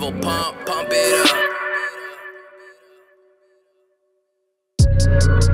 pump, pump it up.